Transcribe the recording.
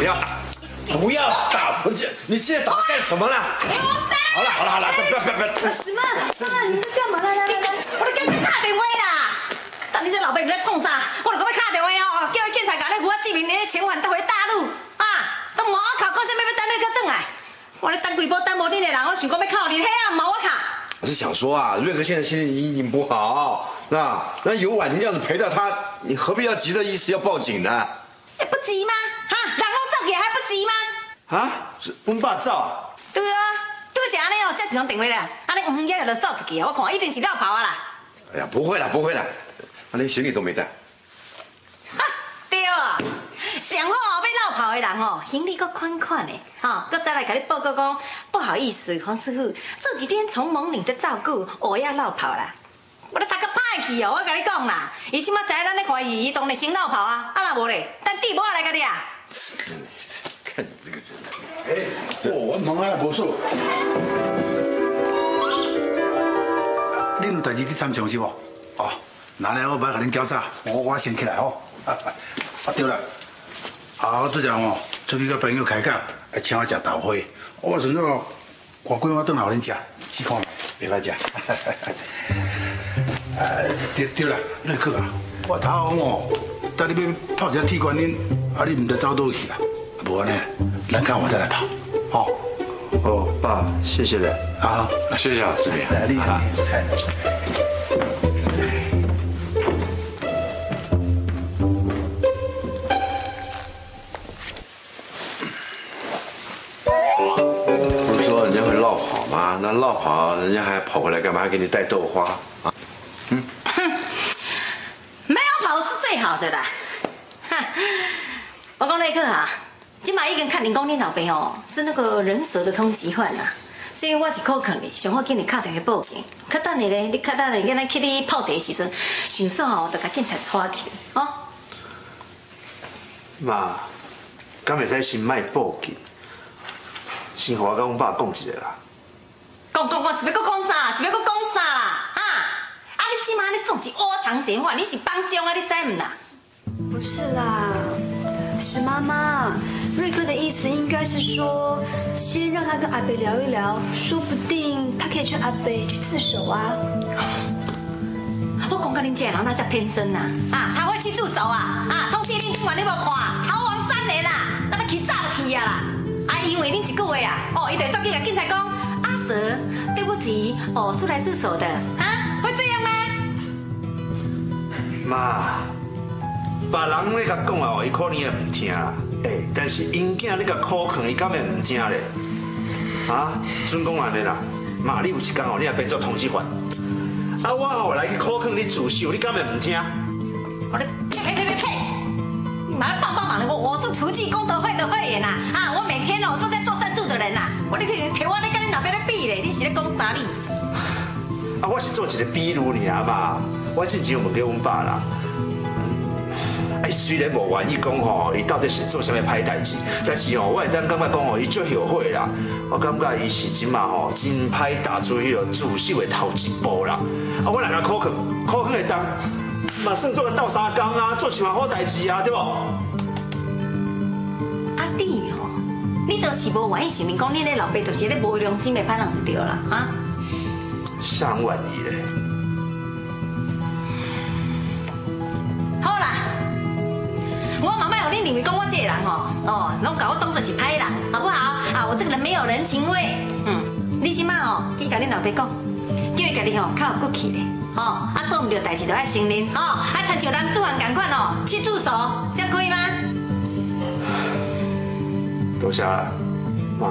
不要打，不要打！我这你现在打干什么了？好了好了好了，不要不要不要！什么？妈，你在干嘛？来来来，我都叫你打电话啦！但你这老爸你在创啥？我就给你打电话哦，叫警察把你符合证明你的钱还带回大陆啊！都无考，讲什么要等你去转来？我咧等几波等无你的人，我想讲要靠你，嘿啊，冇我靠！我是想说啊，瑞克现在心情已经不好，那那有婉婷这样子陪着他，你何必要急着一时要报警呢？你不急吗？啊，是温爸照。对啊，对不起安尼哦，这是通电话啦，安尼唔要就走出去啊！我看一定是绕跑啊啦。哎呀，不会啦，不会啦，他连行李都没带。哈，对啊，上好哦，要绕跑的人哦，行李搁款款的，哈，搁再来甲你报告讲，不好意思，黄师傅，这几天从蒙领的照顾，我要绕跑啦。我咧打个歹去哦，我甲你讲啦，伊即马知咱咧怀疑伊当然先绕跑啊，啊若无咧，等地波来甲你啊。看你这个人，哎，这我问问啊，无数。恁有代志去参详是无？哦，那来我不要甲恁交叉，我我先起来吼。啊对了，啊我最近哦出去甲朋友开讲，还请我食豆花，我想说赶几碗顿来互恁食，试看袂歹食。啊对对了，瑞克啊，我头昏哦，带你要泡一下铁观音，啊你唔得走倒去啊，无安尼，咱看我再来泡，吼。哦，爸，谢谢了。啊，谢谢啊，师弟。来，你好。不是说人家会绕跑吗？那落跑，人家还跑回来干嘛？还给你带豆花啊？没有跑是最好的啦。哼，我讲那个啊，今嘛已经确定讲你老爸哦是那个人蛇的通缉犯啦，所以我是可肯的，想好给你打电话报警。较等下咧，你较等下跟咱去你泡茶的时阵，想说哦，就甲警察抓去哦。妈，敢会使先卖报警，先和我跟阮爸讲一下啦。讲讲讲，是要搁讲啥？是要搁讲啥啦？啊！啊！你即嘛你算是窝藏嫌犯，你是帮凶啊？你知唔啦？不是啦，史妈妈，瑞哥的意思应该是说，先让他跟阿北聊一聊，说不定他可以劝阿北去自首啊。我讲甲恁这人哪遮天真呐？啊，他会去自首啊？啊，通知恁今晚你无看，逃亡三年啦，那么去早就去啊啦。啊，因为恁一句话啊，哦，伊就会走去甲警察讲，阿 Sir，对不起，哦，是来自首的，啊，会这样吗？妈，别人咧甲讲啊，伊可能也毋听啦。哎，但是因囝咧甲苦劝，伊敢会毋听咧？啊，准讲安尼啦，妈，你有一天哦，你也变做通缉犯。啊，我后来去苦劝你自首，你敢会唔听？我咧呸呸呸呸！你妈帮帮忙的，我我是慈济功德会的会员呐，啊，我每天哦都在做善事的人呐，我你提提我咧跟你老爸咧比咧，你是咧讲啥哩？啊，我是做一个比如尔嘛，我之前有问过阮爸啦。哎，虽然无愿意讲吼，伊到底是做啥物歹代志，但是吼，我会当感觉讲吼，伊足后悔啦。我感觉伊是即嘛吼，真歹踏出迄个自首的头一步啦。啊，我来个苦劝，考劝会当，嘛算做个斗相共啊，做一嘛好代志啊，对不？啊你吼，你就是无愿意承认讲你的老爸就是咧无良心的歹人就对啦，啊？啥人愿意咧？好啦，我你认为讲我这个人哦，哦，拢把我当作是歹人，好不好？啊，我这个人没有人情味。嗯，你即马哦，去甲你老爸讲，叫伊甲你吼较有骨气咧，哦，啊做唔到代志都爱承认，哦，啊亲像男子汉共款哦，去住手，这样可以吗？多谢，妈。